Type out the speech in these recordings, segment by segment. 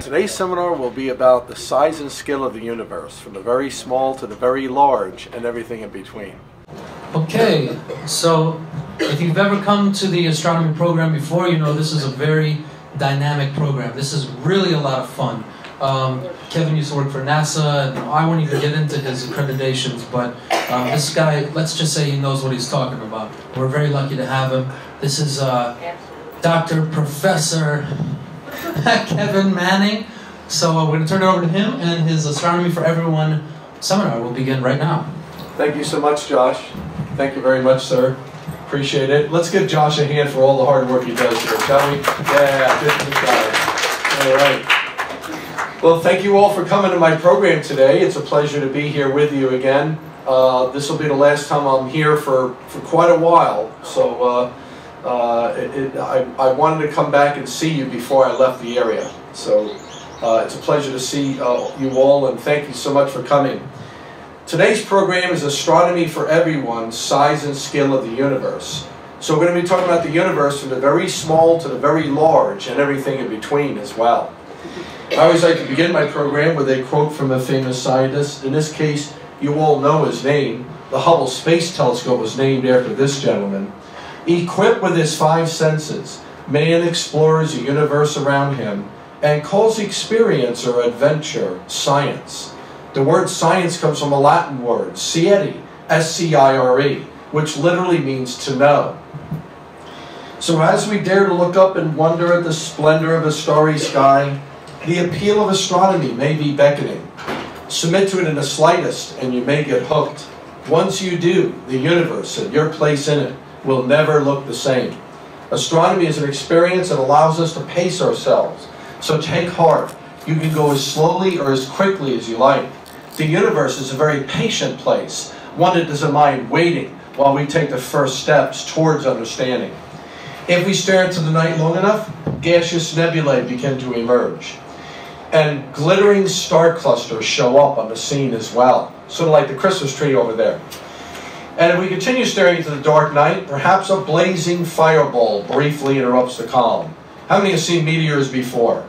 Today's seminar will be about the size and scale of the universe, from the very small to the very large and everything in between. Okay, so if you've ever come to the astronomy program before, you know this is a very dynamic program. This is really a lot of fun. Um, Kevin used to work for NASA, and I won't even get into his accreditations, but um, this guy, let's just say he knows what he's talking about. We're very lucky to have him. This is uh, Dr. Professor Kevin Manning. So uh, we're going to turn it over to him, and his Astronomy for Everyone seminar will begin right now. Thank you so much, Josh. Thank you very much, sir. Appreciate it. Let's give Josh a hand for all the hard work he does here, shall we? Yeah, good. All right. Well, thank you all for coming to my program today. It's a pleasure to be here with you again. Uh, this will be the last time I'm here for, for quite a while, so uh, uh, it, it, I, I wanted to come back and see you before I left the area. So uh, it's a pleasure to see uh, you all, and thank you so much for coming. Today's program is Astronomy for Everyone, Size and Scale of the Universe. So we're going to be talking about the universe from the very small to the very large and everything in between as well. I always like to begin my program with a quote from a famous scientist. In this case, you all know his name. The Hubble Space Telescope was named after this gentleman. Equipped with his five senses, man explores the universe around him and calls experience or adventure science. The word science comes from a Latin word, scire, S-C-I-R-E, which literally means to know. So as we dare to look up and wonder at the splendor of a starry sky, the appeal of astronomy may be beckoning. Submit to it in the slightest and you may get hooked. Once you do, the universe and your place in it will never look the same. Astronomy is an experience that allows us to pace ourselves. So take heart. You can go as slowly or as quickly as you like. The universe is a very patient place, one that doesn't mind waiting while we take the first steps towards understanding. If we stare into the night long enough, gaseous nebulae begin to emerge. And glittering star clusters show up on the scene as well, sort of like the Christmas tree over there. And if we continue staring into the dark night, perhaps a blazing fireball briefly interrupts the calm. How many have seen meteors before?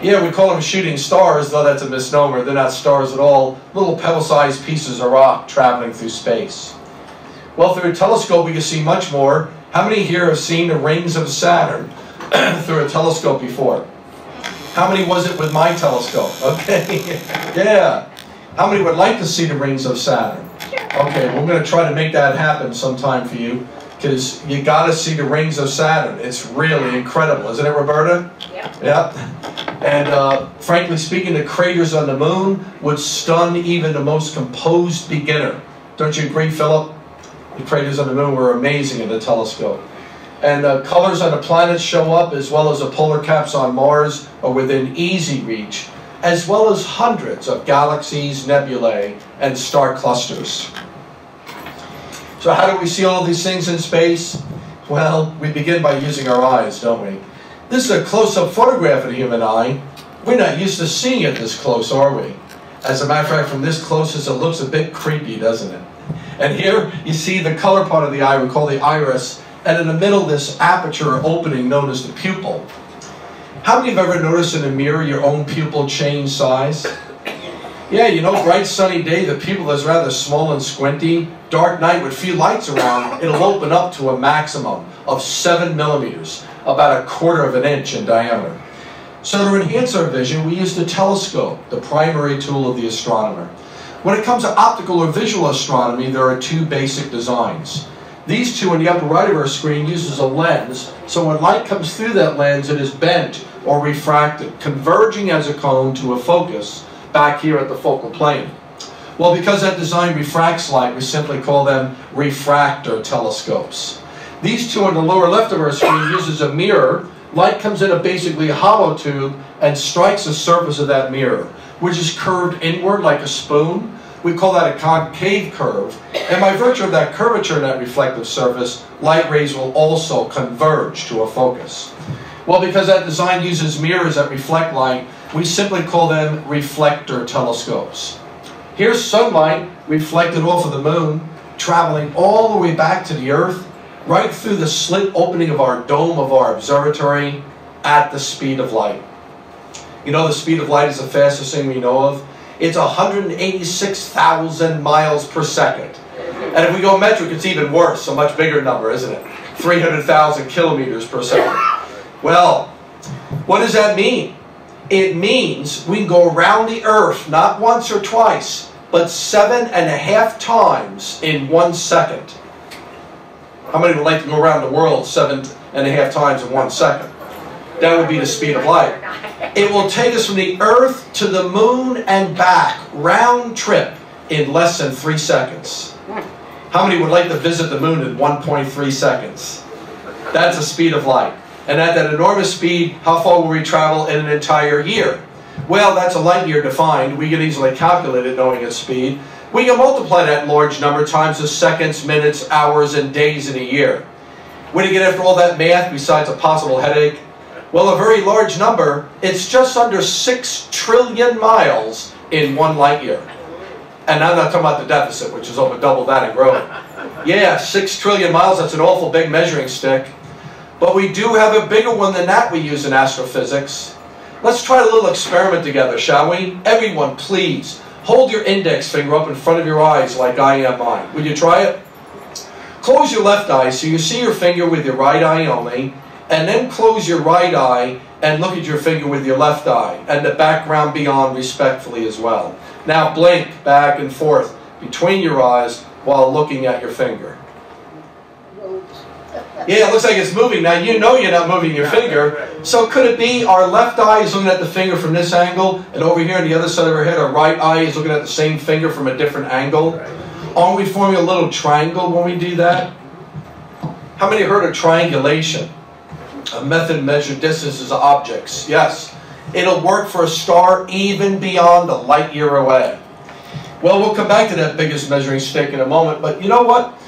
Yeah, we call them shooting stars, though that's a misnomer. They're not stars at all. Little pebble-sized pieces of rock traveling through space. Well, through a telescope, we can see much more. How many here have seen the rings of Saturn through a telescope before? How many was it with my telescope? Okay, yeah. How many would like to see the rings of Saturn? Okay, we're going to try to make that happen sometime for you because you got to see the rings of Saturn. It's really incredible, isn't it, Roberta? Yeah. Yeah. And uh, frankly speaking, the craters on the moon would stun even the most composed beginner. Don't you agree, Philip? The craters on the moon were amazing in the telescope. And the colors on the planets show up, as well as the polar caps on Mars are within easy reach, as well as hundreds of galaxies, nebulae, and star clusters. So how do we see all these things in space? Well, we begin by using our eyes, don't we? This is a close-up photograph of the human eye. We're not used to seeing it this close, are we? As a matter of fact, from this closest, it looks a bit creepy, doesn't it? And here you see the color part of the eye, we call the iris, and in the middle, this aperture or opening known as the pupil. How many of you have ever noticed in a mirror your own pupil change size? Yeah, you know, bright sunny day, the pupil is rather small and squinty. Dark night with few lights around, it'll open up to a maximum of seven millimeters, about a quarter of an inch in diameter. So to enhance our vision, we use the telescope, the primary tool of the astronomer. When it comes to optical or visual astronomy, there are two basic designs. These two in the upper right of our screen uses a lens, so when light comes through that lens, it is bent or refracted, converging as a cone to a focus back here at the focal plane. Well, because that design refracts light, we simply call them refractor telescopes. These two on the lower left of our screen uses a mirror. Light comes in a basically hollow tube and strikes the surface of that mirror, which is curved inward like a spoon. We call that a concave curve. And by virtue of that curvature in that reflective surface, light rays will also converge to a focus. Well, because that design uses mirrors that reflect light, we simply call them reflector telescopes. Here's sunlight reflected off of the moon, traveling all the way back to the Earth, right through the slit opening of our dome of our observatory at the speed of light. You know the speed of light is the fastest thing we know of? It's 186,000 miles per second. And if we go metric, it's even worse, a much bigger number, isn't it? 300,000 kilometers per second. Well, what does that mean? It means we go around the earth, not once or twice, but seven and a half times in one second. How many would like to go around the world seven and a half times in one second? That would be the speed of light. It will take us from the earth to the moon and back, round trip, in less than three seconds. How many would like to visit the moon in 1.3 seconds? That's the speed of light. And at that enormous speed, how far will we travel in an entire year? Well, that's a light year defined. We can easily calculate it knowing its speed. We can multiply that large number times the seconds, minutes, hours, and days in a year. What do you get after all that math besides a possible headache? Well, a very large number. It's just under 6 trillion miles in one light year. And I'm not talking about the deficit, which is over double that and growing. Yeah, 6 trillion miles, that's an awful big measuring stick. But we do have a bigger one than that we use in astrophysics. Let's try a little experiment together, shall we? Everyone, please, hold your index finger up in front of your eyes like I am mine. Would you try it? Close your left eye so you see your finger with your right eye only, and then close your right eye and look at your finger with your left eye, and the background beyond respectfully as well. Now blink back and forth between your eyes while looking at your finger. Yeah, it looks like it's moving. Now you know you're not moving your finger. So could it be our left eye is looking at the finger from this angle, and over here on the other side of our head, our right eye is looking at the same finger from a different angle? Aren't we forming a little triangle when we do that? How many heard of triangulation? A method to measure distances of objects. Yes. It'll work for a star even beyond a light year away. Well, we'll come back to that biggest measuring stick in a moment, but you know what?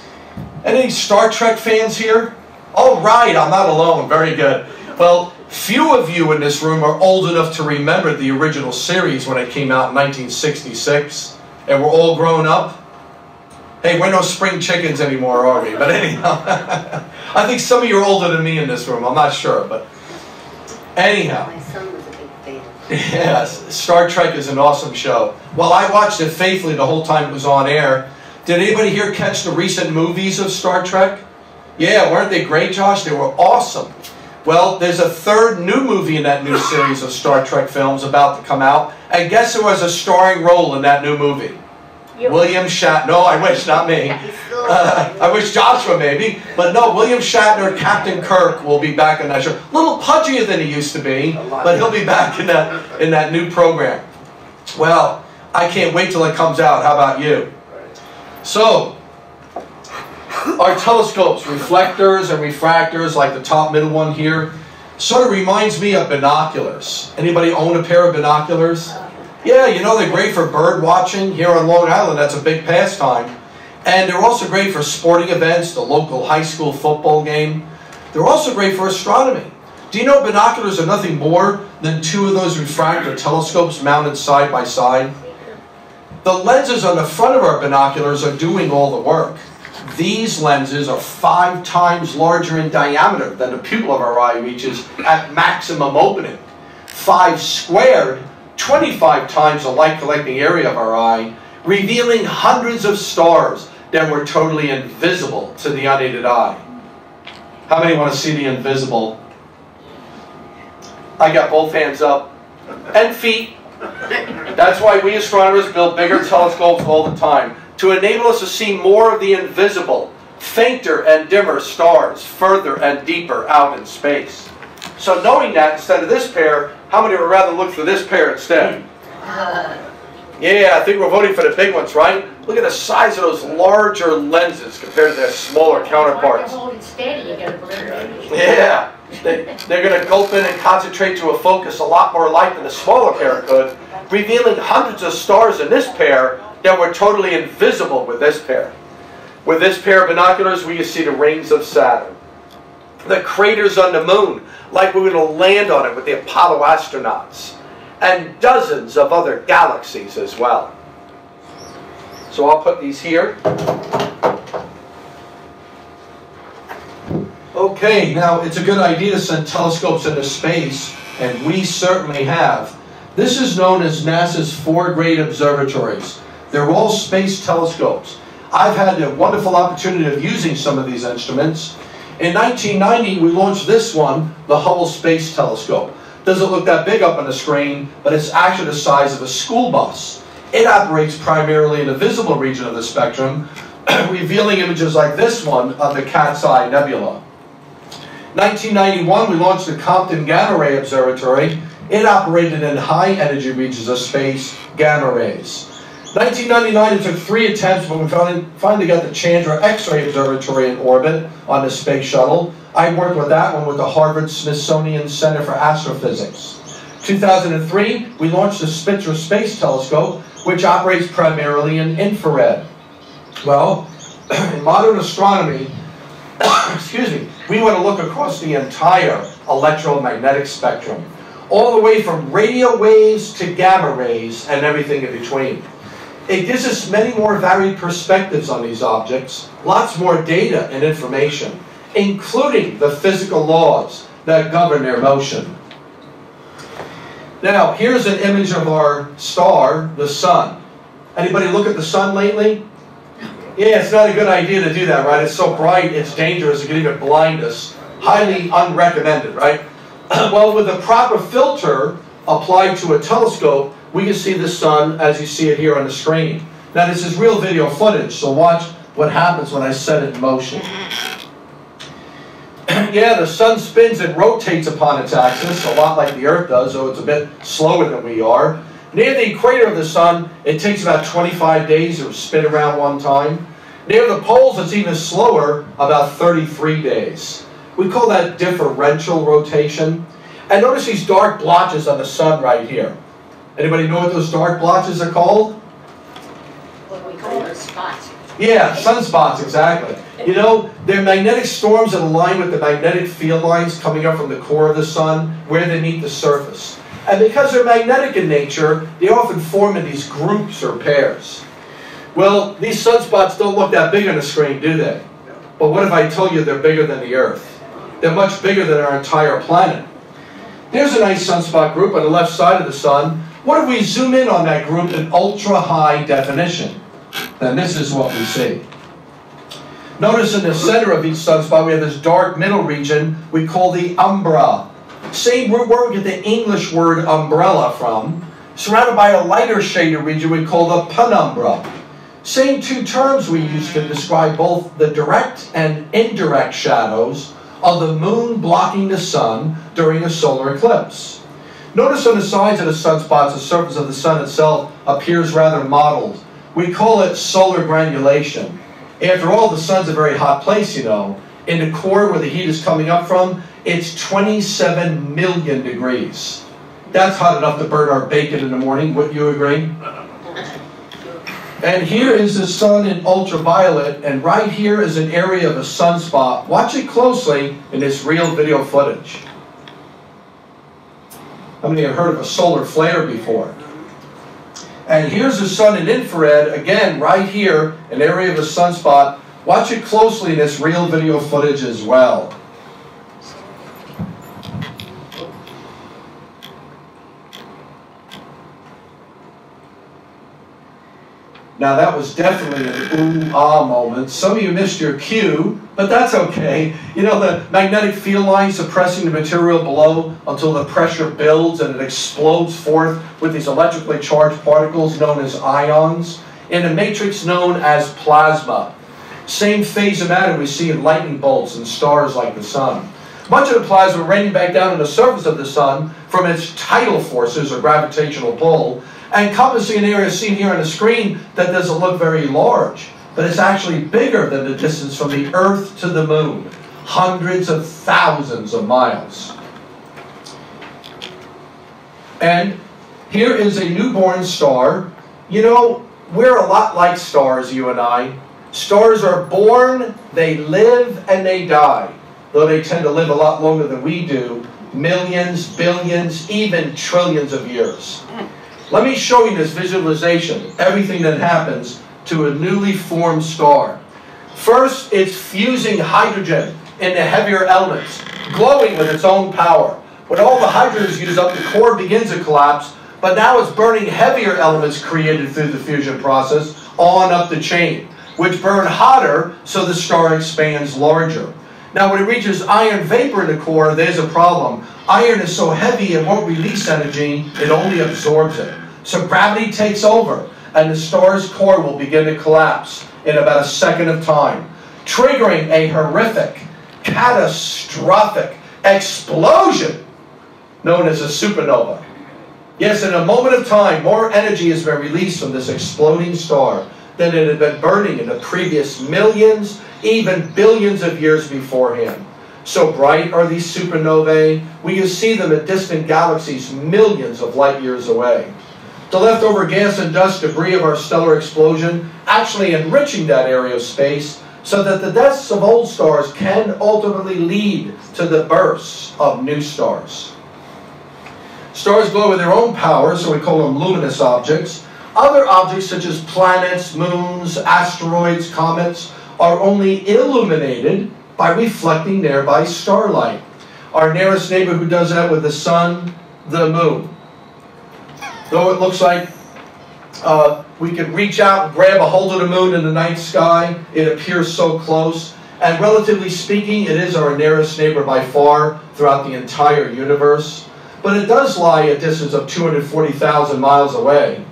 Any Star Trek fans here? All right, I'm not alone. Very good. Well, few of you in this room are old enough to remember the original series when it came out in 1966, and we're all grown up. Hey, we're no spring chickens anymore, are we? But anyhow, I think some of you are older than me in this room. I'm not sure, but anyhow. My son was a big fan. Yes, Star Trek is an awesome show. Well, I watched it faithfully the whole time it was on air. Did anybody here catch the recent movies of Star Trek? Yeah, weren't they great, Josh? They were awesome. Well, there's a third new movie in that new series of Star Trek films about to come out. And guess who has a starring role in that new movie? You- William Shatner. No, I wish, not me. Uh, I wish Joshua maybe, but no, William Shatner, Captain Kirk, will be back in that show. A little pudgier than he used to be, but he'll be back in that in that new program. Well, I can't wait till it comes out. How about you? So, our telescopes, reflectors and refractors, like the top middle one here, sort of reminds me of binoculars. Anybody own a pair of binoculars? Yeah, you know they're great for bird watching here on Long Island. That's a big pastime. And they're also great for sporting events, the local high school football game. They're also great for astronomy. Do you know binoculars are nothing more than two of those refractor telescopes mounted side by side? The lenses on the front of our binoculars are doing all the work. These lenses are five times larger in diameter than the pupil of our eye reaches at maximum opening. Five squared, 25 times the light collecting area of our eye, revealing hundreds of stars that were totally invisible to the unaided eye. How many want to see the invisible? I got both hands up. And feet. That's why we astronomers build bigger telescopes all the time, to enable us to see more of the invisible, fainter and dimmer stars further and deeper out in space. So knowing that, instead of this pair, how many would rather look for this pair instead? Yeah, I think we're voting for the big ones, right? Look at the size of those larger lenses compared to their smaller counterparts. Hold it steady, you gotta put it Yeah, they, they're going to gulp in and concentrate to a focus a lot more light than the smaller pair could, revealing hundreds of stars in this pair that were totally invisible with this pair. With this pair of binoculars, we can see the rings of Saturn, the craters on the moon, like we were to land on it with the Apollo astronauts, and dozens of other galaxies as well. So I'll put these here. Okay, now it's a good idea to send telescopes into space, and we certainly have. This is known as NASA's four great observatories. They're all space telescopes. I've had a wonderful opportunity of using some of these instruments. In 1990, we launched this one, the Hubble Space Telescope. Doesn't look that big up on the screen, but it's actually the size of a school bus. It operates primarily in the visible region of the spectrum, revealing images like this one of the Cat's Eye Nebula. 1991, we launched the Compton Gamma Ray Observatory. It operated in high energy regions of space, gamma rays. 1999, it took three attempts, but we finally got the Chandra X-ray Observatory in orbit on the space shuttle. I worked with that one with the Harvard Smithsonian Center for Astrophysics. 2003, we launched the Spitzer Space Telescope, which operates primarily in infrared. Well, in modern astronomy, excuse me, we want to look across the entire electromagnetic spectrum, all the way from radio waves to gamma rays and everything in between. It gives us many more varied perspectives on these objects, lots more data and information, including the physical laws that govern their motion. Now, here's an image of our star, the sun. Anybody look at the sun lately? Yeah, it's not a good idea to do that, right? It's so bright, it's dangerous, it can even blind us. Highly unrecommended, right? well, with a proper filter applied to a telescope, we can see the sun as you see it here on the screen. Now, this is real video footage, so watch what happens when I set it in motion. yeah, the sun spins and rotates upon its axis, a lot like the Earth does, though it's a bit slower than we are. Near the equator of the sun, it takes about 25 days to spin around one time. Near the poles, it's even slower, about 33 days. We call that differential rotation. And notice these dark blotches on the sun right here. Anybody know what those dark blotches are called? What we call spots? Yeah, sunspots, exactly. You know, they're magnetic storms that align with the magnetic field lines coming up from the core of the sun where they meet the surface. And because they're magnetic in nature, they often form in these groups or pairs. Well, these sunspots don't look that big on the screen, do they? But what if I told you they're bigger than the Earth? They're much bigger than our entire planet. There's a nice sunspot group on the left side of the sun. What if we zoom in on that group in ultra high definition? Then this is what we see. Notice in the center of each sunspot we have this dark middle region we call the umbra. Same root where we get the English word umbrella from. Surrounded by a lighter shaded region we call the penumbra. Same two terms we use to describe both the direct and indirect shadows of the moon blocking the sun during a solar eclipse. Notice on the sides of the sunspots, the surface of the sun itself appears rather mottled. We call it solar granulation. After all, the sun's a very hot place, you know. In the core where the heat is coming up from, it's 27 million degrees. That's hot enough to burn our bacon in the morning, wouldn't you agree? And here is the sun in ultraviolet, and right here is an area of a sunspot. Watch it closely in this real video footage. How many have heard of a solar flare before? And here's the sun in infrared, again, right here, an area of a sunspot. Watch it closely this real video footage as well. Now that was definitely an ooh ah moment. Some of you missed your cue, but that's okay. You know, the magnetic field line suppressing the material below until the pressure builds and it explodes forth with these electrically charged particles known as ions in a matrix known as plasma. Same phase of matter we see in lightning bolts and stars like the sun. Much of the plasma raining back down on the surface of the sun from its tidal forces or gravitational pull encompassing an area seen here on the screen that doesn't look very large, but it's actually bigger than the distance from the Earth to the moon, hundreds of thousands of miles. And here is a newborn star. You know, we're a lot like stars, you and I. Stars are born, they live, and they die. Though they tend to live a lot longer than we do millions, billions, even trillions of years. Let me show you this visualization, everything that happens to a newly formed star. First, it's fusing hydrogen into heavier elements, glowing with its own power. When all the hydrogen is used up, the core begins to collapse, but now it's burning heavier elements created through the fusion process on up the chain, which burn hotter so the star expands larger. Now, when it reaches iron vapor in the core, there's a problem. Iron is so heavy it won't release energy, it only absorbs it. So gravity takes over, and the star's core will begin to collapse in about a second of time, triggering a horrific, catastrophic explosion known as a supernova. Yes, in a moment of time, more energy has been released from this exploding star than it had been burning in the previous millions, even billions of years beforehand. So bright are these supernovae, we can see them at distant galaxies millions of light years away. The leftover gas and dust debris of our stellar explosion actually enriching that area of space so that the deaths of old stars can ultimately lead to the births of new stars. Stars glow with their own power, so we call them luminous objects. Other objects such as planets, moons, asteroids, comets are only illuminated by reflecting nearby starlight. Our nearest neighbor who does that with the sun, the moon. Though it looks like uh, we can reach out and grab a hold of the moon in the night sky, it appears so close. And relatively speaking, it is our nearest neighbor by far throughout the entire universe but it does lie a distance of 240,000 miles away.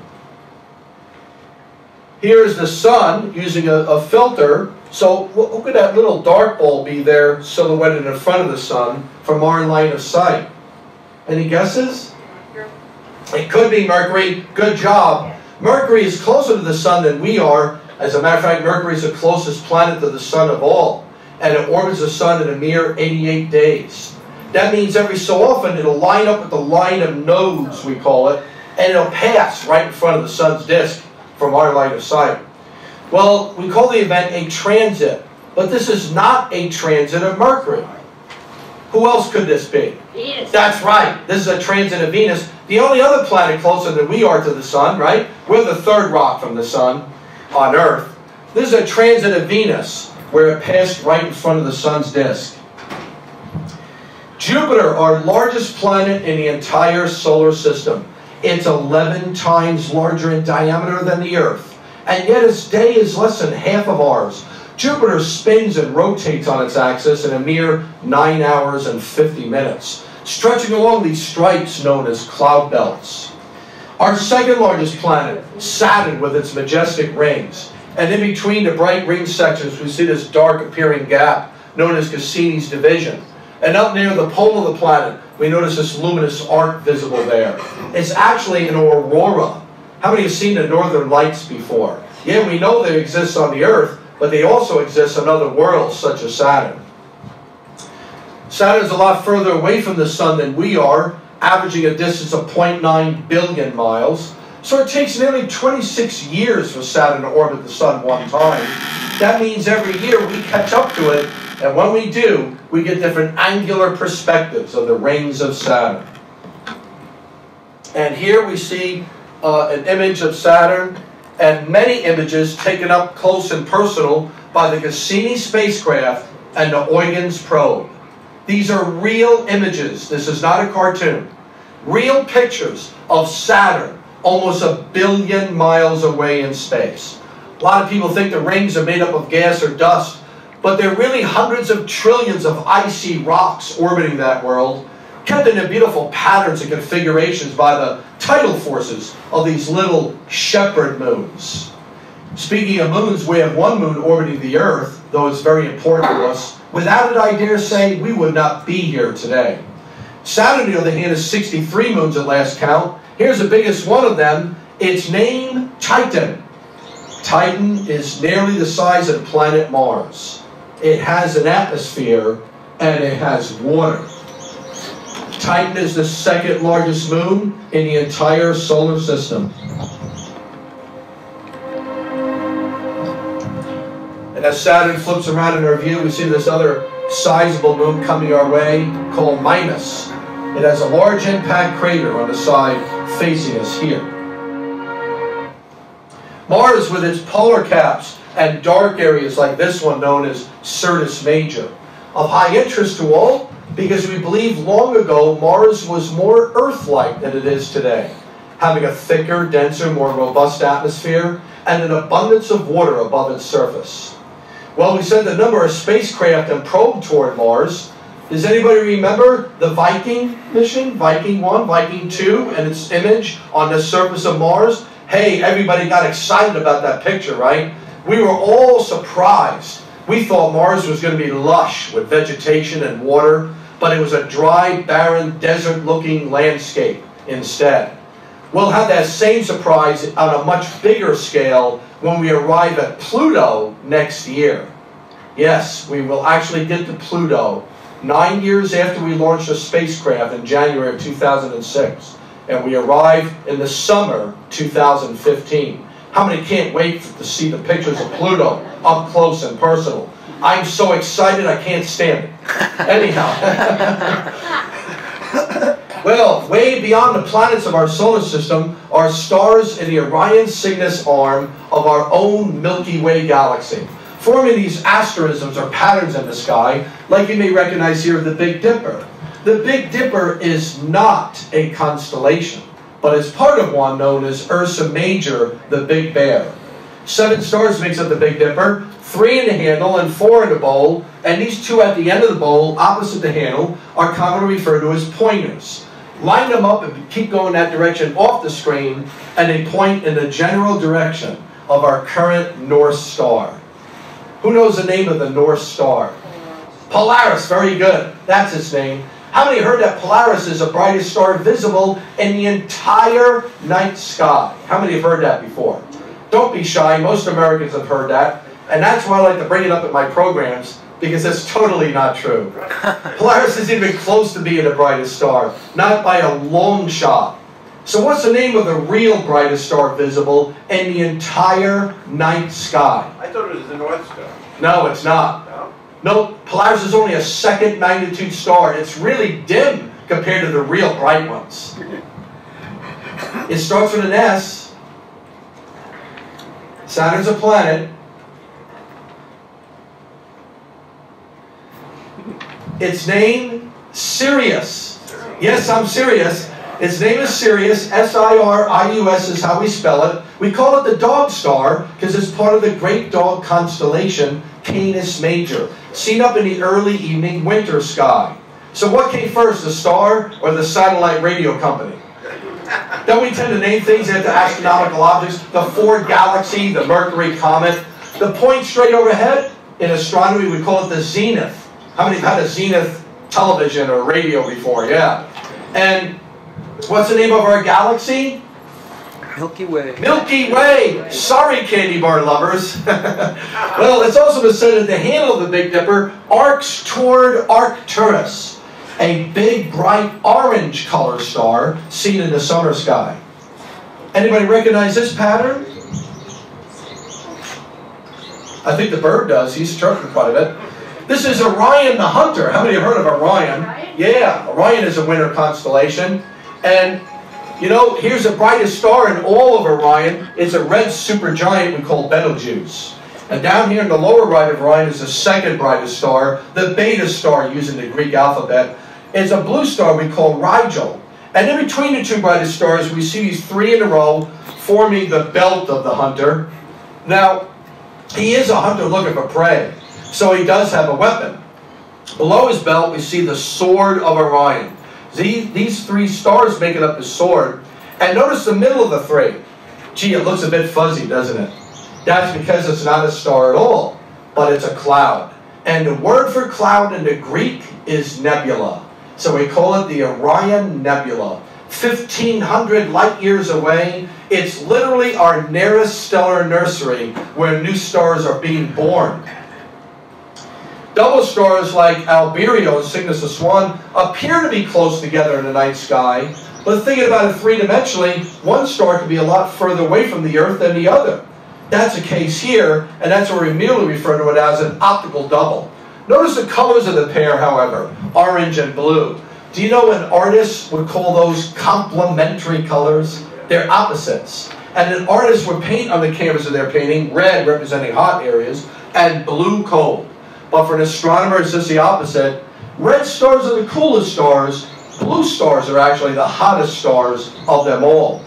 Here is the sun using a, a filter. So look at that little dark ball be there silhouetted in front of the sun from our line of sight. Any guesses? It could be Mercury. Good job. Mercury is closer to the sun than we are. As a matter of fact, Mercury is the closest planet to the sun of all. And it orbits the sun in a mere 88 days. That means every so often it'll line up with the line of nodes, we call it, and it'll pass right in front of the sun's disk from our line of sight. Well, we call the event a transit, but this is not a transit of Mercury. Who else could this be? Venus. That's right. This is a transit of Venus. The only other planet closer than we are to the sun, right? We're the third rock from the sun on Earth. This is a transit of Venus where it passed right in front of the sun's disk. Jupiter, our largest planet in the entire solar system. It's 11 times larger in diameter than the Earth, and yet its day is less than half of ours. Jupiter spins and rotates on its axis in a mere 9 hours and 50 minutes, stretching along these stripes known as cloud belts. Our second largest planet, Saturn, with its majestic rings. And in between the bright ring sections, we see this dark appearing gap known as Cassini's division. And up near the pole of the planet, we notice this luminous arc visible there. It's actually an aurora. How many have seen the northern lights before? Yeah, we know they exist on the Earth, but they also exist on other worlds, such as Saturn. Saturn's a lot further away from the Sun than we are, averaging a distance of 0.9 billion miles. So it takes nearly 26 years for Saturn to orbit the Sun one time. That means every year we catch up to it and when we do, we get different angular perspectives of the rings of Saturn. And here we see uh, an image of Saturn and many images taken up close and personal by the Cassini spacecraft and the Huygens probe. These are real images. This is not a cartoon. Real pictures of Saturn almost a billion miles away in space. A lot of people think the rings are made up of gas or dust, but there are really hundreds of trillions of icy rocks orbiting that world, kept in beautiful patterns and configurations by the tidal forces of these little shepherd moons. Speaking of moons, we have one moon orbiting the Earth, though it's very important to us. Without it, I dare say, we would not be here today. Saturn, on the other hand, has 63 moons at last count. Here's the biggest one of them. Its name, Titan. Titan is nearly the size of planet Mars it has an atmosphere, and it has water. Titan is the second largest moon in the entire solar system. And as Saturn flips around in our view, we see this other sizable moon coming our way called Mimas. It has a large impact crater on the side facing us here. Mars, with its polar caps, and dark areas like this one known as Syrtis Major of high interest to all because we believe long ago Mars was more Earth-like than it is today, having a thicker, denser, more robust atmosphere and an abundance of water above its surface. Well, we sent a number of spacecraft and probe toward Mars. Does anybody remember the Viking mission, Viking 1, Viking 2, and its image on the surface of Mars? Hey, everybody got excited about that picture, right? We were all surprised. We thought Mars was going to be lush with vegetation and water, but it was a dry, barren, desert-looking landscape instead. We'll have that same surprise on a much bigger scale when we arrive at Pluto next year. Yes, we will actually get to Pluto nine years after we launched a spacecraft in January of 2006, and we arrive in the summer 2015. How many can't wait to see the pictures of Pluto up close and personal? I'm so excited I can't stand it. Anyhow. well, way beyond the planets of our solar system are stars in the Orion Cygnus arm of our own Milky Way galaxy, forming these asterisms or patterns in the sky, like you may recognize here the Big Dipper. The Big Dipper is not a constellation, but is part of one known as Ursa Major, the Big Bear. Seven stars makes up the Big Dipper, three in the handle and four in the bowl, and these two at the end of the bowl, opposite the handle, are commonly referred to as pointers. Line them up and keep going that direction off the screen, and they point in the general direction of our current North Star. Who knows the name of the North Star? Polaris, very good. That's its name. How many heard that Polaris is the brightest star visible in the entire night sky? How many have heard that before? Don't be shy. Most Americans have heard that. And that's why I like to bring it up at my programs, because it's totally not true. Polaris isn't even close to being the brightest star, not by a long shot. So what's the name of the real brightest star visible in the entire night sky? I thought it was the North Star. No, it's not. No? No, Polaris is only a second magnitude star. It's really dim compared to the real bright ones. It starts with an S. Saturn's a planet. Its name, Sirius. Yes, I'm serious. Its name is Sirius. S-I-R-I-U-S is how we spell it. We call it the dog star because it's part of the great dog constellation, Canis Major, seen up in the early evening winter sky. So what came first, the star or the satellite radio company? Don't we tend to name things after astronomical objects? The Ford Galaxy, the Mercury Comet. The point straight overhead, in astronomy we call it the zenith. How many have had a zenith television or radio before? Yeah. And what's the name of our galaxy? Milky Way. Milky Way. Sorry, candy bar lovers. well, it's also been said that the handle of the Big Dipper arcs toward Arcturus, a big, bright orange color star seen in the summer sky. Anybody recognize this pattern? I think the bird does. He's chirping quite a bit. This is Orion the Hunter. How many have heard of Orion? Orion? Yeah, Orion is a winter constellation. And you know, here's the brightest star in all of Orion. It's a red supergiant we call Betelgeuse. And down here in the lower right of Orion is the second brightest star, the beta star using the Greek alphabet. It's a blue star we call Rigel. And in between the two brightest stars, we see these three in a row forming the belt of the hunter. Now, he is a hunter looking for prey, so he does have a weapon. Below his belt, we see the sword of Orion. These, three stars making up his sword. And notice the middle of the three. Gee, it looks a bit fuzzy, doesn't it? That's because it's not a star at all, but it's a cloud. And the word for cloud in the Greek is nebula. So we call it the Orion Nebula. 1,500 light years away, it's literally our nearest stellar nursery where new stars are being born. Double stars like Albireo and Cygnus of Swan appear to be close together in the night sky, but thinking about it three-dimensionally, one star could be a lot further away from the Earth than the other. That's the case here, and that's what we merely refer to it as an optical double. Notice the colors of the pair, however, orange and blue. Do you know an artist would call those complementary colors? They're opposites. And an artist would paint on the canvas of their painting red representing hot areas and blue cold. But for an astronomer, it's just the opposite. Red stars are the coolest stars. Blue stars are actually the hottest stars of them all.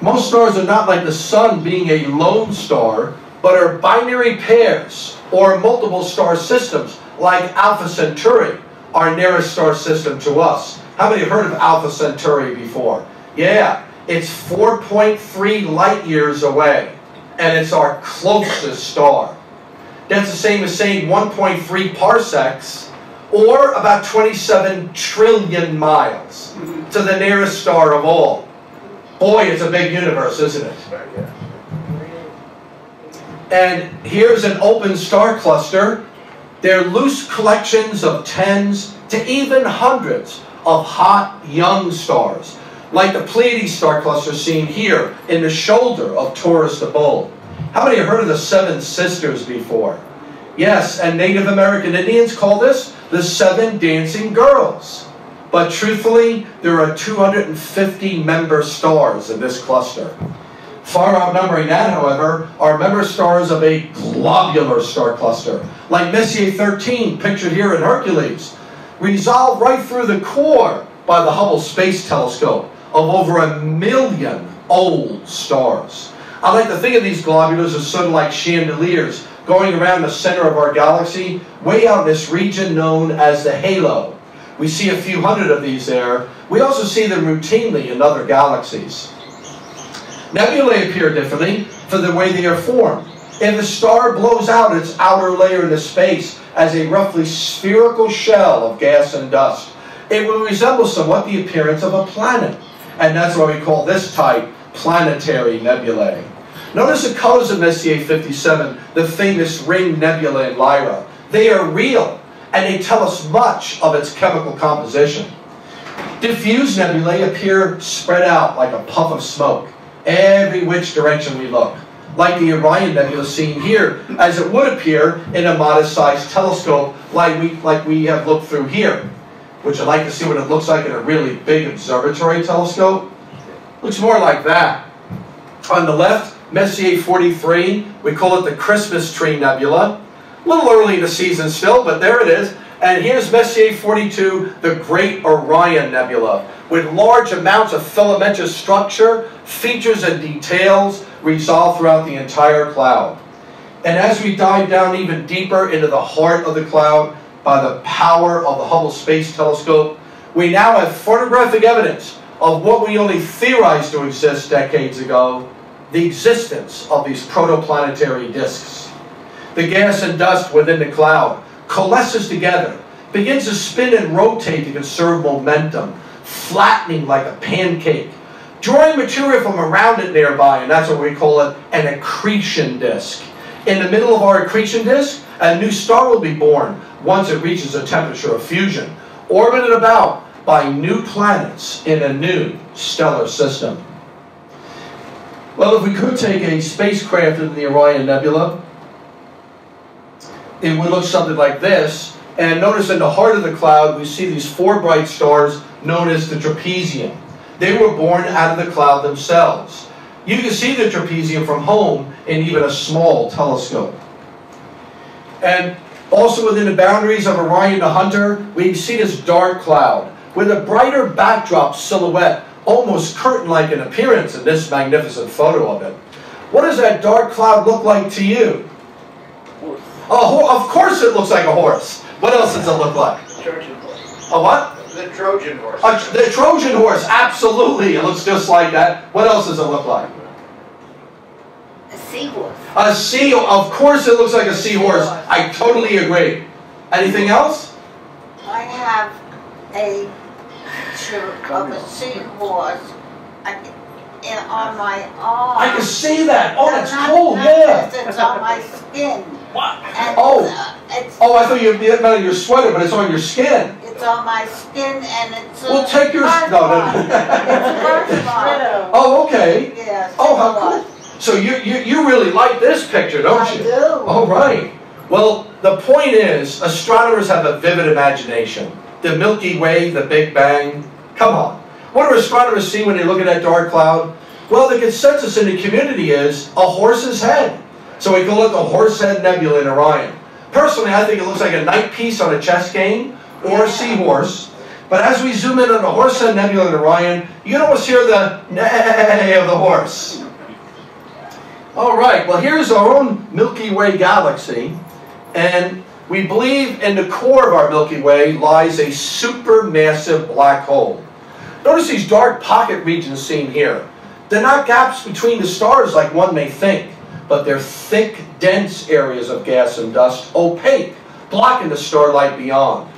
Most stars are not like the sun being a lone star, but are binary pairs or multiple star systems, like Alpha Centauri, our nearest star system to us. How many heard of Alpha Centauri before? Yeah, it's 4.3 light years away, and it's our closest star. That's the same as saying 1.3 parsecs, or about 27 trillion miles mm-hmm. to the nearest star of all. Boy, it's a big universe, isn't it? And here's an open star cluster. They're loose collections of tens to even hundreds of hot young stars, like the Pleiades star cluster seen here in the shoulder of Taurus the Bull. How many have heard of the Seven Sisters before? Yes, and Native American Indians call this the Seven Dancing Girls. But truthfully, there are 250 member stars in this cluster. Far outnumbering that, however, are member stars of a globular star cluster, like Messier 13, pictured here in Hercules, resolved right through the core by the Hubble Space Telescope of over a million old stars. I like to think of these globulars as sort of like chandeliers going around the center of our galaxy, way out in this region known as the halo. We see a few hundred of these there. We also see them routinely in other galaxies. Nebulae appear differently for the way they are formed. If a star blows out its outer layer into space as a roughly spherical shell of gas and dust, it will resemble somewhat the appearance of a planet. And that's why we call this type planetary nebulae. Notice the colors of Messier 57, the famous ring nebula in Lyra. They are real and they tell us much of its chemical composition. Diffuse nebulae appear spread out like a puff of smoke, every which direction we look, like the Orion Nebula seen here, as it would appear in a modest-sized telescope like we, like we have looked through here. Which I'd like to see what it looks like in a really big observatory telescope. Looks more like that. On the left, Messier 43, we call it the Christmas Tree Nebula. A little early in the season still, but there it is. And here's Messier 42, the Great Orion Nebula, with large amounts of filamentous structure, features and details resolved throughout the entire cloud. And as we dive down even deeper into the heart of the cloud by the power of the Hubble Space Telescope, we now have photographic evidence of what we only theorized to exist decades ago, the existence of these protoplanetary disks the gas and dust within the cloud coalesces together, begins to spin and rotate to conserve momentum, flattening like a pancake, drawing material from around it nearby, and that's what we call it an accretion disk. In the middle of our accretion disk, a new star will be born once it reaches a temperature of fusion, orbited about by new planets in a new stellar system. Well, if we could take a spacecraft into the Orion Nebula, it would look something like this. And notice in the heart of the cloud, we see these four bright stars known as the trapezium. They were born out of the cloud themselves. You can see the trapezium from home in even a small telescope. And also within the boundaries of Orion the Hunter, we see this dark cloud with a brighter backdrop silhouette, almost curtain-like in appearance in this magnificent photo of it. What does that dark cloud look like to you? Oh, of course it looks like a horse. What else does it look like? Trojan horse. A what? The Trojan horse. A, the Trojan horse, absolutely. It looks just like that. What else does it look like? A seahorse. A sea, of course it looks like a seahorse. I totally agree. Anything else? I have a picture of a seahorse I- in- on my arm. I can see that. Oh, that's cool, yeah. It's on my skin. What? And Oh. uh, it's, Oh, I thought you meant on your sweater, but it's on your skin. it's on my skin and it's. Well, take your- no, no. It's a birthmark. Oh, okay. Yes. Oh, how cool. So you, you, you really like this picture, don't I you? do. All right. Well, the point is, astronomers have a vivid imagination. The Milky Way, the Big Bang. Come on. What do astronomers see when they look at that dark cloud? Well, the consensus in the community is a horse's head So we call it the Horsehead Nebula in Orion. Personally, I think it looks like a knight piece on a chess game or a seahorse. But as we zoom in on the Horsehead Nebula in Orion, you can almost hear the neigh of the horse. All right, well, here's our own Milky Way galaxy. And we believe in the core of our Milky Way lies a supermassive black hole. Notice these dark pocket regions seen here. They're not gaps between the stars like one may think, but they're thick, dense areas of gas and dust, opaque, blocking the starlight beyond.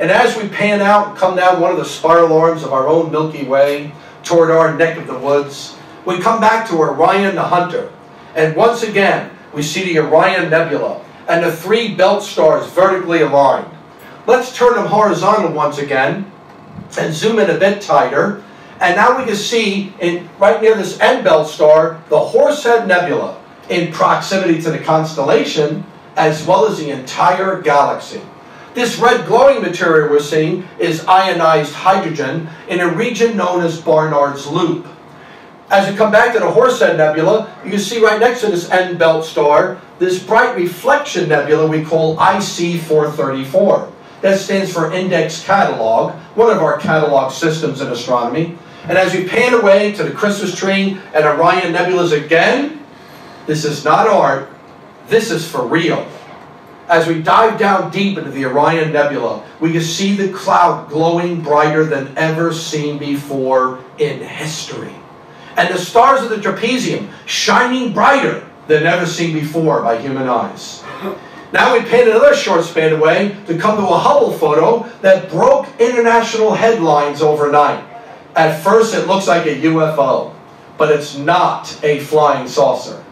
And as we pan out and come down one of the spiral arms of our own Milky Way toward our neck of the woods, we come back to Orion the Hunter. And once again, we see the Orion Nebula and the three belt stars vertically aligned. Let's turn them horizontal once again and zoom in a bit tighter. And now we can see in, right near this end belt star, the Horsehead Nebula in proximity to the constellation as well as the entire galaxy. This red glowing material we're seeing is ionized hydrogen in a region known as Barnard's Loop. As we come back to the Horsehead Nebula, you can see right next to this end belt star, this bright reflection nebula we call IC434. That stands for Index Catalog, one of our catalog systems in astronomy. And as we pan away to the Christmas tree and Orion nebulas again, this is not art, this is for real. As we dive down deep into the Orion Nebula, we can see the cloud glowing brighter than ever seen before in history. And the stars of the trapezium shining brighter than ever seen before by human eyes. Now we pan another short span away to come to a Hubble photo that broke international headlines overnight. At first it looks like a UFO, but it's not a flying saucer.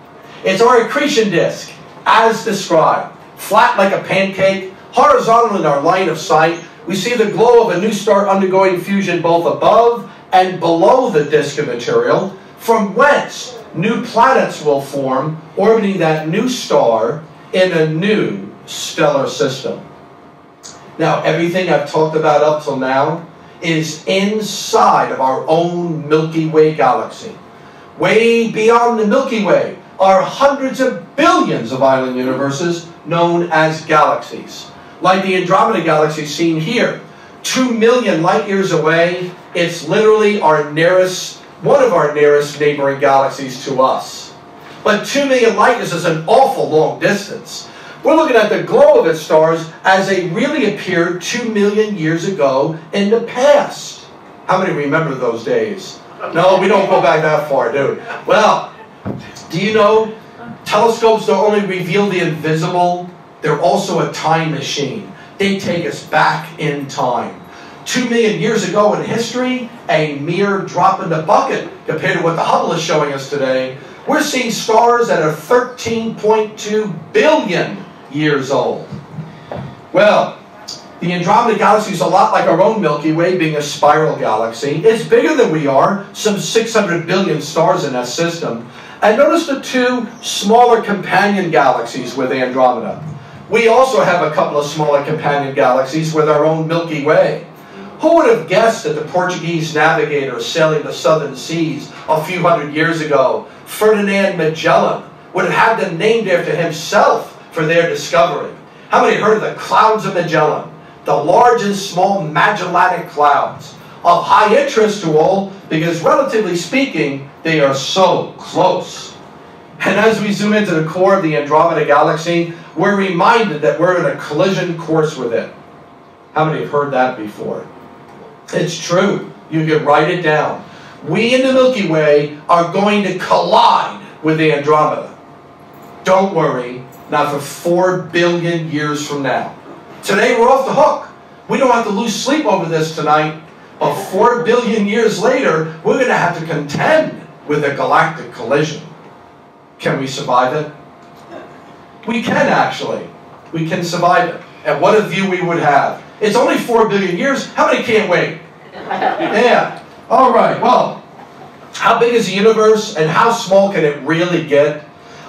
It's our accretion disk, as described, flat like a pancake, horizontal in our line of sight. We see the glow of a new star undergoing fusion both above and below the disk of material, from whence new planets will form, orbiting that new star in a new stellar system. Now, everything I've talked about up till now is inside of our own Milky Way galaxy. Way beyond the Milky Way are hundreds of billions of island universes known as galaxies. Like the Andromeda galaxy seen here, two million light years away, it's literally our nearest, one of our nearest neighboring galaxies to us. But two million light years is an awful long distance. We're looking at the glow of its stars as they really appeared two million years ago in the past. How many remember those days? No, we don't go back that far, dude. Well, do you know telescopes don't only reveal the invisible, they're also a time machine. They take us back in time. Two million years ago in history, a mere drop in the bucket compared to what the Hubble is showing us today. We're seeing stars that are 13.2 billion years old. Well, the Andromeda Galaxy is a lot like our own Milky Way, being a spiral galaxy. It's bigger than we are, some 600 billion stars in that system. And notice the two smaller companion galaxies with Andromeda. We also have a couple of smaller companion galaxies with our own Milky Way. Who would have guessed that the Portuguese navigator sailing the southern seas a few hundred years ago, Ferdinand Magellan, would have had them named after himself for their discovery? How many heard of the Clouds of Magellan? The large and small Magellanic Clouds. Of high interest to all because, relatively speaking, they are so close. And as we zoom into the core of the Andromeda Galaxy, we're reminded that we're in a collision course with it. How many have heard that before? It's true. You can write it down. We in the Milky Way are going to collide with the Andromeda. Don't worry, not for four billion years from now. Today we're off the hook. We don't have to lose sleep over this tonight. But four billion years later, we're going to have to contend with a galactic collision. Can we survive it? We can actually. We can survive it. And what a view we would have. It's only four billion years. How many can't wait? Yeah. All right. Well, how big is the universe and how small can it really get?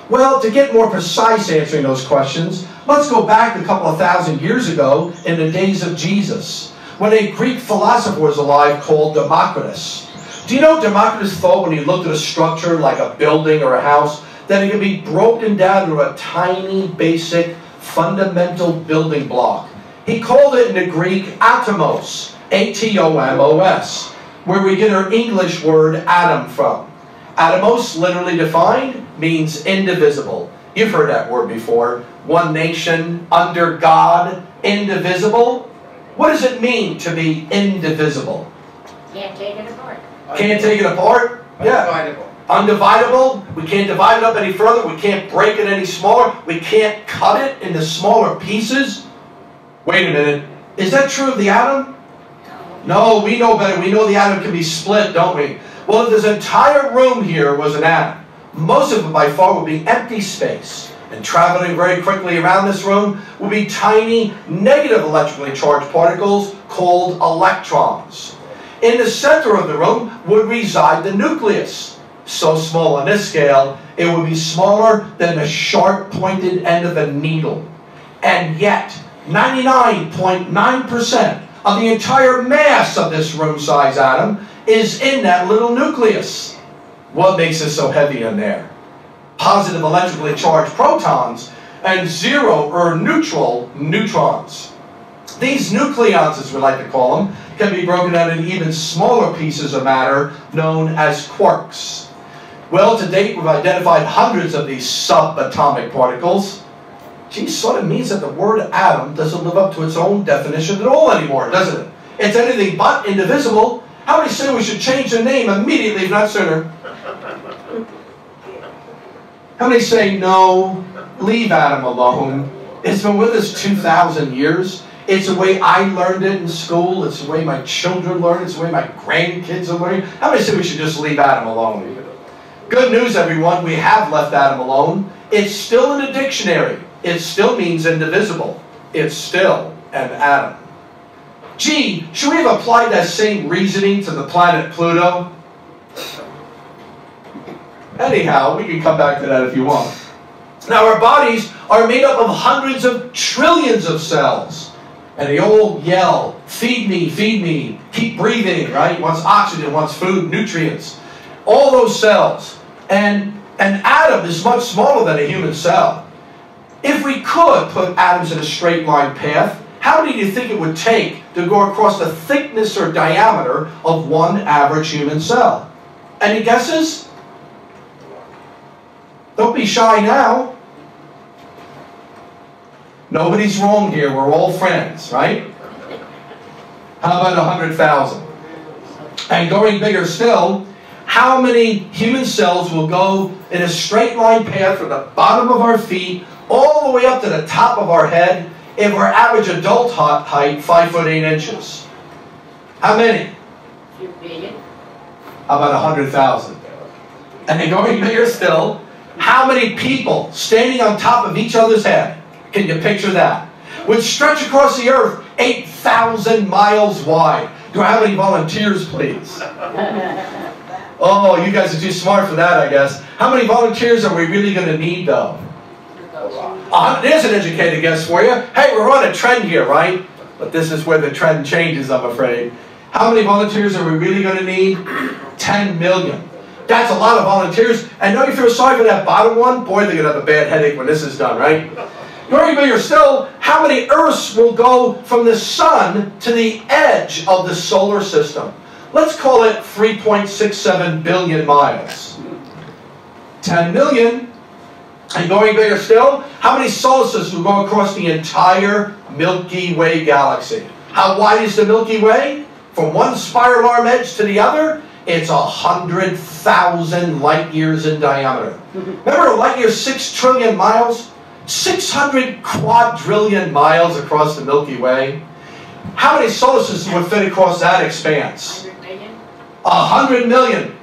Well, to get more precise answering those questions, let's go back a couple of thousand years ago in the days of Jesus, when a Greek philosopher was alive called Democritus. Do you know what Democritus thought when he looked at a structure like a building or a house? That it can be broken down to a tiny, basic, fundamental building block. He called it in the Greek atomos, A-T-O-M-O-S, where we get our English word atom from. Atomos, literally defined, means indivisible. You've heard that word before. One nation, under God, indivisible. What does it mean to be indivisible? Can't take it apart. Can't take it apart? Yeah. Undividable. We can't divide it up any further. We can't break it any smaller. We can't cut it into smaller pieces. Wait a minute. Is that true of the atom? No, we know better. We know the atom can be split, don't we? Well, if this entire room here was an atom, most of it by far would be empty space. And traveling very quickly around this room would be tiny negative electrically charged particles called electrons. In the center of the room would reside the nucleus. So small on this scale, it would be smaller than the sharp pointed end of a needle. And yet, 99.9% of the entire mass of this room size atom is in that little nucleus. What makes it so heavy in there? Positive electrically charged protons and zero or neutral neutrons. These nucleons, as we like to call them, can be broken down into even smaller pieces of matter known as quarks. Well, to date, we've identified hundreds of these subatomic particles. Gee, sort of means that the word atom doesn't live up to its own definition at all anymore, doesn't it? It's anything but indivisible. How many say we should change the name immediately, if not sooner? How many say no, leave atom alone? It's been with us 2,000 years. It's the way I learned it in school. It's the way my children learn. It's the way my grandkids are learning. How many say we should just leave atom alone? Good news, everyone. We have left atom alone. It's still in the dictionary. It still means indivisible. It's still an atom. Gee, should we have applied that same reasoning to the planet Pluto? Anyhow, we can come back to that if you want. Now, our bodies are made up of hundreds of trillions of cells. And they all yell, feed me, feed me, keep breathing, right? Wants oxygen, wants food, nutrients. All those cells. And an atom is much smaller than a human cell. If we could put atoms in a straight line path, how many do you think it would take to go across the thickness or diameter of one average human cell? Any guesses? Don't be shy now. Nobody's wrong here. We're all friends, right? How about 100,000? And going bigger still, how many human cells will go in a straight line path from the bottom of our feet all the way up to the top of our head if our average adult height, 5 foot 8 inches? How many? Few billion. How about 100,000? And then going bigger still, how many people standing on top of each other's head? Can you picture that? Would stretch across the earth 8,000 miles wide. Do I have any volunteers, please? Oh, you guys are too smart for that, I guess. How many volunteers are we really going to need, though? Uh, there's an educated guess for you. Hey, we're on a trend here, right? But this is where the trend changes, I'm afraid. How many volunteers are we really going to need? 10 million. That's a lot of volunteers. And don't you feel sorry for that bottom one? Boy, they're going to have a bad headache when this is done, right? Going bigger still, how many Earths will go from the sun to the edge of the solar system? Let's call it 3.67 billion miles. 10 million. And going bigger still, how many solar systems will go across the entire Milky Way galaxy? How wide is the Milky Way? From one spiral arm edge to the other, it's a hundred thousand light years in diameter. Remember a light year six trillion miles? 600 quadrillion miles across the Milky Way. How many solar systems would fit across that expanse? 100 million. A hundred million.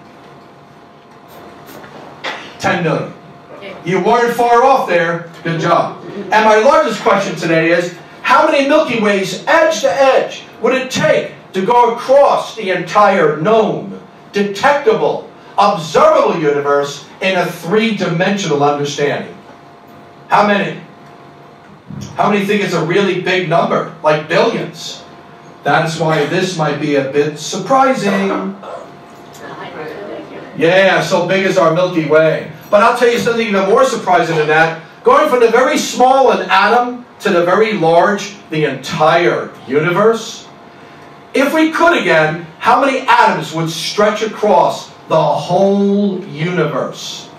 Ten million. You weren't far off there. Good job. And my largest question today is, how many Milky Ways, edge to edge, would it take to go across the entire known, detectable, observable universe in a three-dimensional understanding? How many? How many think it's a really big number, like billions? That's why this might be a bit surprising. Yeah, so big is our Milky Way. But I'll tell you something even more surprising than that. Going from the very small, an atom, to the very large, the entire universe. If we could again, how many atoms would stretch across the whole universe?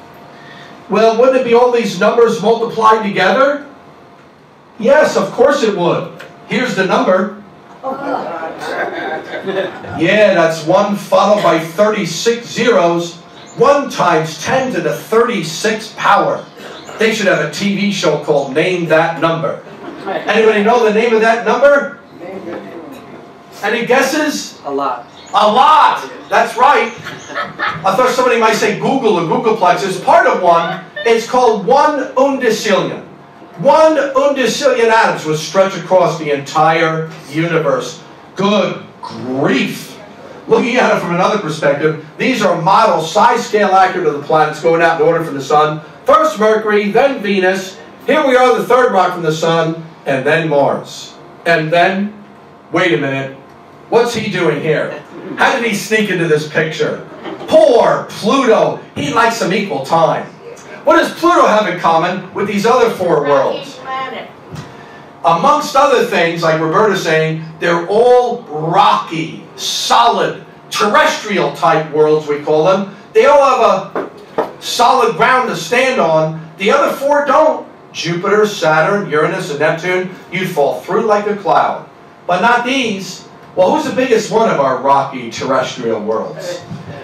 Well, wouldn't it be all these numbers multiplied together? Yes, of course it would. Here's the number. Yeah, that's 1 followed by 36 zeros. 1 times 10 to the 36th power. They should have a TV show called Name That Number. Anybody know the name of that number? Any guesses? A lot. A lot! That's right. I thought somebody might say googol or googolplex. It's part of one. It's called one undecillion. One undecillion atoms would stretch across the entire universe. Good grief. Looking at it from another perspective, these are models, size scale accurate of the planets going out in order from the Sun. First Mercury, then Venus. Here we are, the third rock from the Sun, and then Mars. And then, wait a minute, what's he doing here? How did he sneak into this picture? Poor Pluto. He likes some equal time. What does Pluto have in common with these other four worlds? Amongst other things, like Roberta's saying, they're all rocky, solid, terrestrial type worlds, we call them. They all have a solid ground to stand on. The other four don't. Jupiter, Saturn, Uranus, and Neptune, you'd fall through like a cloud. But not these. Well, who's the biggest one of our rocky terrestrial worlds?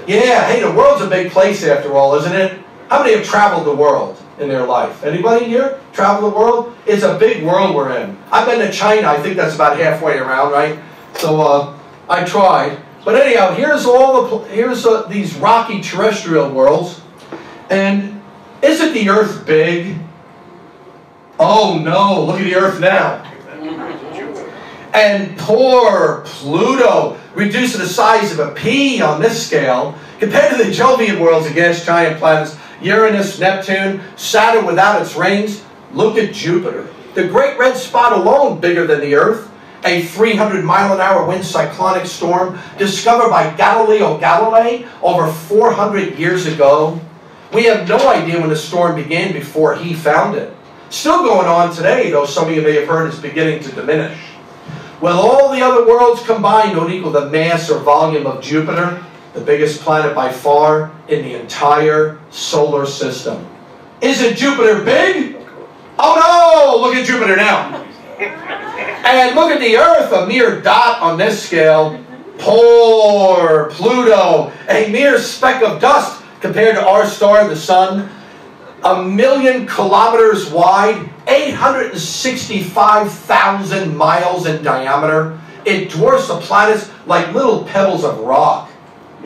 Yeah, hey, the world's a big place after all, isn't it? How many have traveled the world in their life? Anybody here travel the world? It's a big world we're in. I've been to China. I think that's about halfway around, right? So uh, I tried. But anyhow, here's all the here's uh, these rocky terrestrial worlds, and isn't the Earth big? Oh no! Look at the Earth now. And poor Pluto, reduced to the size of a pea on this scale, compared to the Jovian worlds of gas giant planets, Uranus, Neptune, Saturn without its rings. Look at Jupiter. The Great Red Spot alone bigger than the Earth. A 300 mile an hour wind cyclonic storm discovered by Galileo Galilei over 400 years ago. We have no idea when the storm began before he found it. Still going on today, though some of you may have heard it's beginning to diminish. Well, all the other worlds combined don't equal the mass or volume of Jupiter, the biggest planet by far in the entire solar system. Isn't Jupiter big? Oh no! Look at Jupiter now. And look at the Earth, a mere dot on this scale. Poor Pluto, a mere speck of dust compared to our star, the Sun. A million kilometers wide, 865,000 miles in diameter. It dwarfs the planets like little pebbles of rock.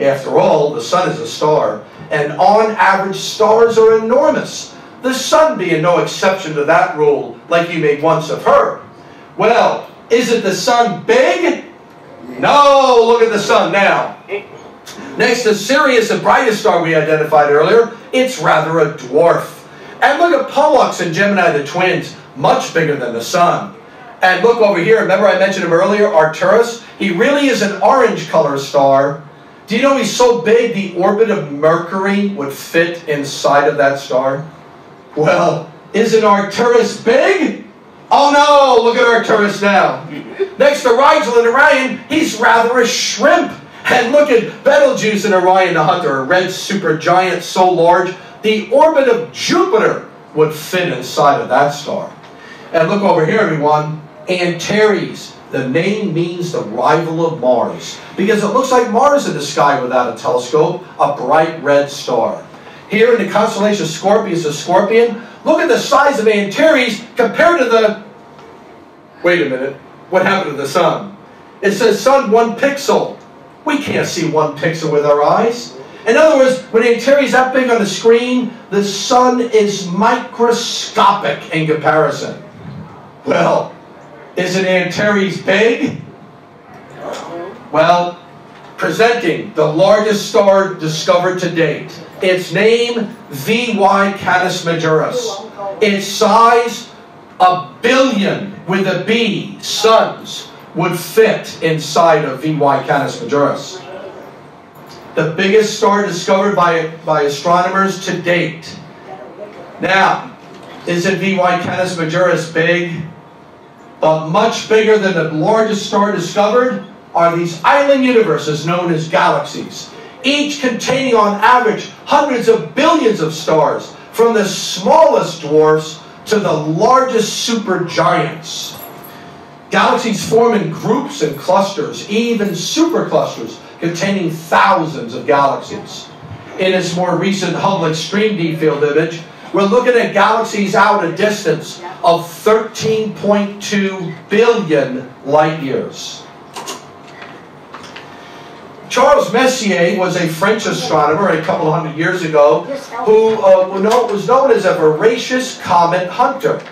After all, the Sun is a star, and on average, stars are enormous. The Sun being no exception to that rule, like you may once have heard. Well, isn't the Sun big? No, look at the Sun now. Next to Sirius, the brightest star we identified earlier, it's rather a dwarf. And look at Pollux and Gemini, the twins, much bigger than the Sun. And look over here, remember I mentioned him earlier, Arcturus? He really is an orange color star. Do you know he's so big the orbit of Mercury would fit inside of that star? Well, isn't Arcturus big? Oh no, look at Arcturus now. Next to Rigel and Orion, he's rather a shrimp. And look at Betelgeuse and Orion the Hunter, a red supergiant so large, the orbit of Jupiter would fit inside of that star. And look over here, everyone. Antares. The name means the rival of Mars because it looks like Mars in the sky without a telescope, a bright red star. Here in the constellation Scorpius, the scorpion, look at the size of Antares compared to the. Wait a minute. What happened to the sun? It says sun one pixel. We can't see one pixel with our eyes. In other words, when Antares that big on the screen, the sun is microscopic in comparison. Well, isn't Antares big? Well, presenting the largest star discovered to date. Its name, VY Canis Majoris. Its size, a billion with a B, suns, would fit inside of VY Canis Majoris. The biggest star discovered by, by astronomers to date. Now, isn't VY Canis Majoris big? But much bigger than the largest star discovered are these island universes known as galaxies, each containing on average hundreds of billions of stars, from the smallest dwarfs to the largest supergiants. Galaxies form in groups and clusters, even superclusters, containing thousands of galaxies. In its more recent Hubble Extreme Deep Field image, we're looking at galaxies out a distance of 13.2 billion light years. Charles Messier was a French astronomer a couple hundred years ago who uh, was known as a voracious comet hunter.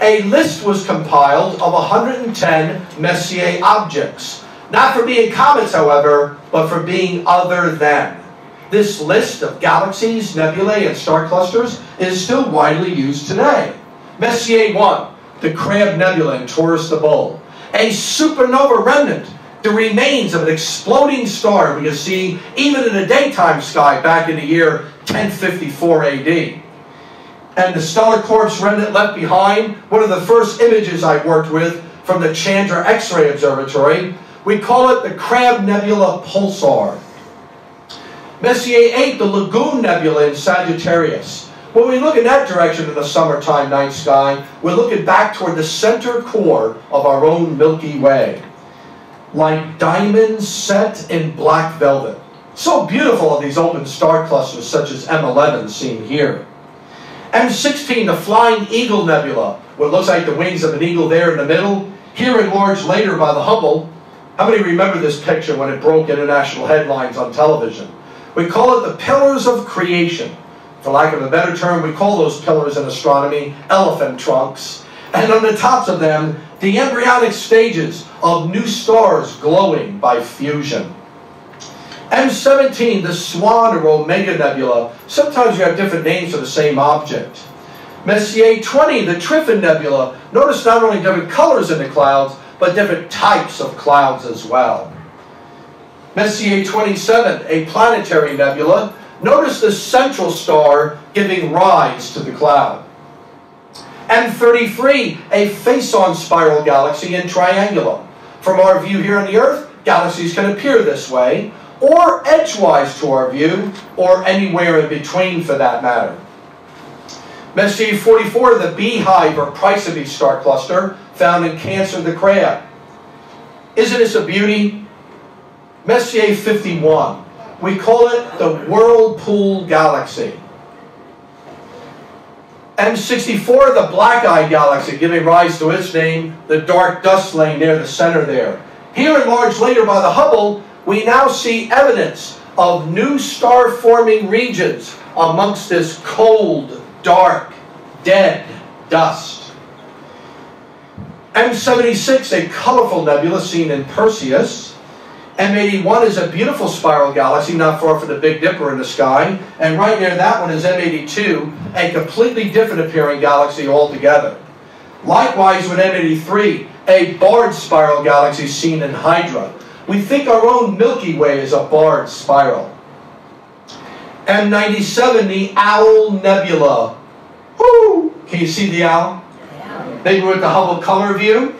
A list was compiled of 110 Messier objects, not for being comets, however, but for being other than. This list of galaxies, nebulae, and star clusters is still widely used today. Messier 1, the Crab Nebula in Taurus the Bull, a supernova remnant, the remains of an exploding star we can see even in the daytime sky back in the year 1054 AD. And the stellar corpse remnant left behind, one of the first images I worked with from the Chandra X-ray Observatory, we call it the Crab Nebula Pulsar. Messier 8, the Lagoon Nebula in Sagittarius. When we look in that direction in the summertime night sky, we're looking back toward the center core of our own Milky Way. Like diamonds set in black velvet. So beautiful are these open star clusters such as M11 seen here. M16, the Flying Eagle Nebula, what looks like the wings of an eagle there in the middle, here enlarged later by the Hubble. How many remember this picture when it broke international headlines on television? We call it the pillars of creation. For lack of a better term, we call those pillars in astronomy elephant trunks. And on the tops of them, the embryonic stages of new stars glowing by fusion. M17, the Swan or Omega Nebula. Sometimes you have different names for the same object. Messier 20, the Trifid Nebula. Notice not only different colors in the clouds, but different types of clouds as well. Messier 27, a planetary nebula. Notice the central star giving rise to the cloud. M33, a face-on spiral galaxy in Triangulum. From our view here on the Earth, galaxies can appear this way, or edgewise to our view, or anywhere in between for that matter. Messier 44, the Beehive or Praesepe star cluster, found in Cancer the Crab. Isn't this a beauty? Messier 51. We call it the Whirlpool Galaxy. M64, the Black Eye Galaxy, giving rise to its name, the dark dust lane near the center there. Here enlarged later by the Hubble, we now see evidence of new star-forming regions amongst this cold, dark, dead dust. M76, a colorful nebula seen in Perseus. M81 is a beautiful spiral galaxy not far from the Big Dipper in the sky. And right near that one is M82, a completely different appearing galaxy altogether. Likewise with M83, a barred spiral galaxy seen in Hydra. We think our own Milky Way is a barred spiral. M97, the Owl Nebula. Woo! Can you see the owl? Maybe with the Hubble color view.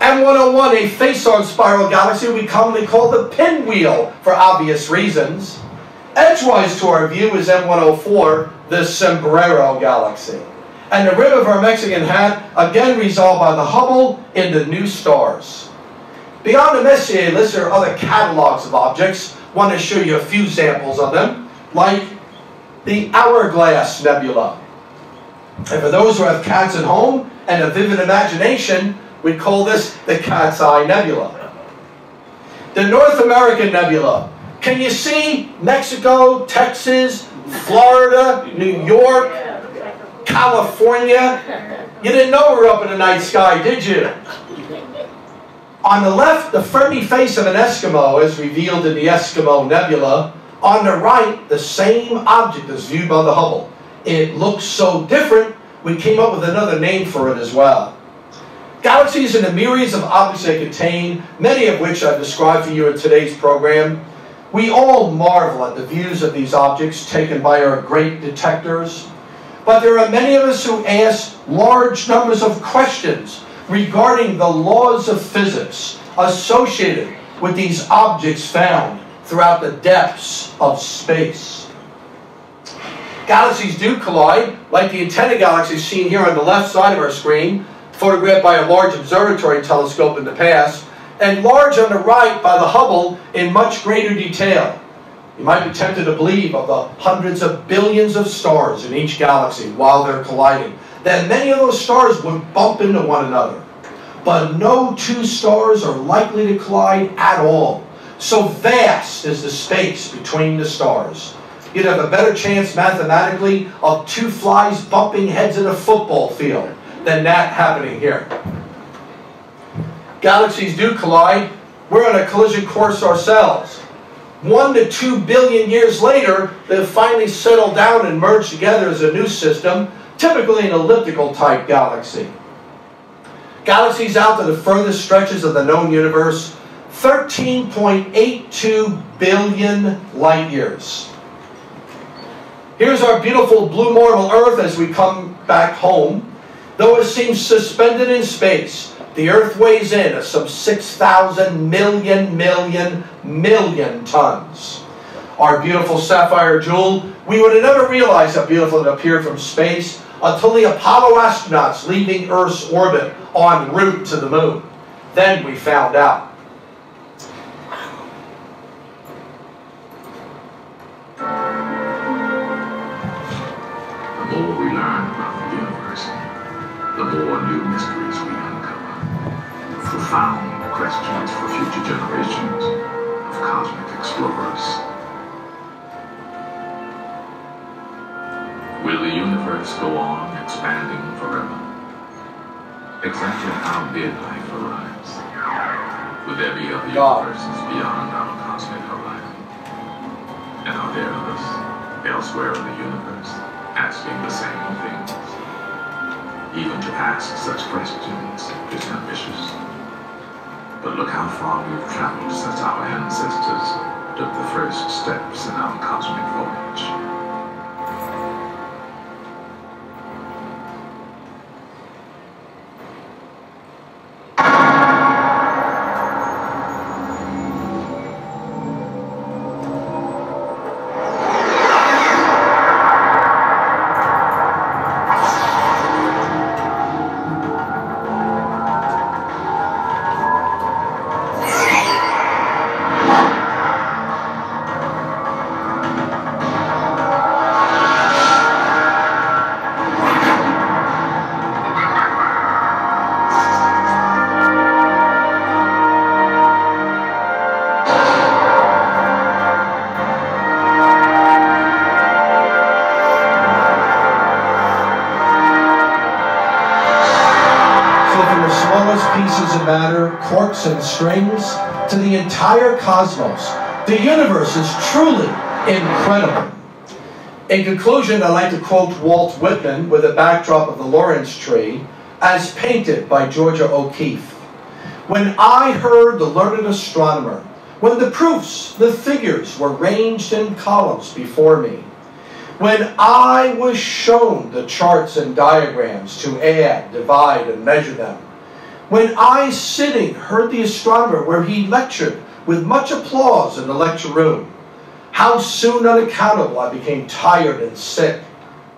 M101, a face-on spiral galaxy we commonly call the pinwheel for obvious reasons. Edgewise to our view is M104, the sombrero galaxy. And the rim of our Mexican hat, again resolved by the Hubble into new stars. Beyond the Messier list, there are other catalogs of objects. Want to show you a few samples of them, like the Hourglass Nebula. And for those who have cats at home and a vivid imagination, we call this the Cat's Eye Nebula. The North American Nebula. Can you see Mexico, Texas, Florida, New York, California? You didn't know we were up in the night sky, did you? On the left, the friendly face of an Eskimo is revealed in the Eskimo Nebula. On the right, the same object is viewed by the Hubble. It looks so different, we came up with another name for it as well. Galaxies and the myriads of objects they contain, many of which I've described for you in today's program, we all marvel at the views of these objects taken by our great detectors. But there are many of us who ask large numbers of questions regarding the laws of physics associated with these objects found throughout the depths of space. Galaxies do collide, like the antenna galaxy seen here on the left side of our screen, photographed by a large observatory telescope in the past, and large on the right by the Hubble in much greater detail. You might be tempted to believe of the hundreds of billions of stars in each galaxy while they're colliding, that many of those stars would bump into one another. But no two stars are likely to collide at all. So vast is the space between the stars. You'd have a better chance mathematically of two flies bumping heads in a football field than that happening here. Galaxies do collide. We're on a collision course ourselves. One to two billion years later, they've finally settled down and merged together as a new system, typically an elliptical type galaxy. Galaxies out to the furthest stretches of the known universe, 13.82 billion light years. Here's our beautiful blue marble Earth as we come back home. Though it seems suspended in space, the Earth weighs in at some 6,000 million, million, million tons. Our beautiful sapphire jewel, we would have never realized how beautiful it appeared from space until the Apollo astronauts leaving Earth's orbit en route to the moon. Then we found out. The more new mysteries we uncover. Profound questions for future generations of cosmic explorers. Will the universe go on expanding forever? Exactly how did life arise? Will there be other God. universes beyond our cosmic horizon? And are there others elsewhere in the universe asking the same things? Even to ask such questions is ambitious. But look how far we've traveled since our ancestors took the first steps in our cosmic voyage. Quarks and strings, to the entire cosmos, the universe is truly incredible. In conclusion, I'd like to quote Walt Whitman with a backdrop of the Lawrence tree as painted by Georgia O'Keeffe. When I heard the learned astronomer, when the proofs, the figures were ranged in columns before me, when I was shown the charts and diagrams to add, divide, and measure them, when I sitting heard the astronomer where he lectured with much applause in the lecture room, how soon unaccountable I became tired and sick,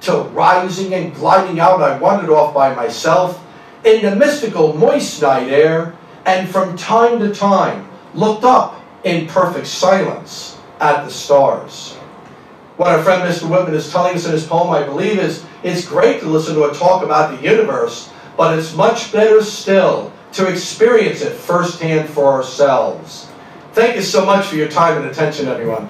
till rising and gliding out I wandered off by myself in the mystical moist night air, and from time to time looked up in perfect silence at the stars. What our friend Mr. Whitman is telling us in his poem, I believe, is it's great to listen to a talk about the universe, but it's much better still to experience it firsthand for ourselves. Thank you so much for your time and attention, everyone.